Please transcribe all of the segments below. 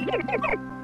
ハハハ!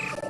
Huh?